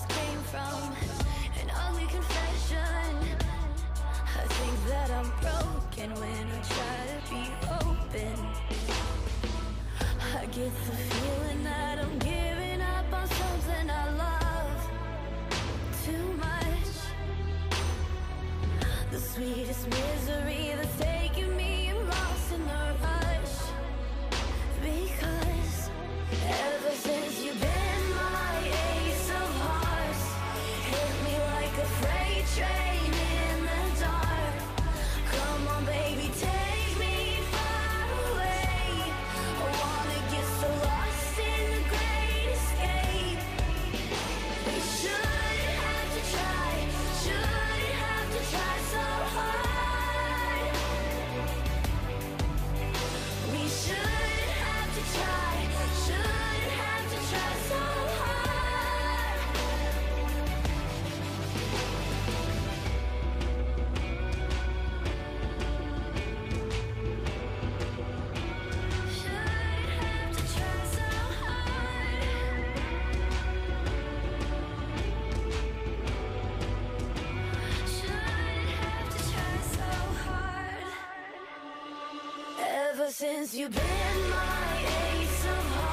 this came from An ugly confession. I think that I'm broken when I try to be open. I get the feeling that I'm giving up on something I love Too much. The sweetest misery since you've been my ace of hearts,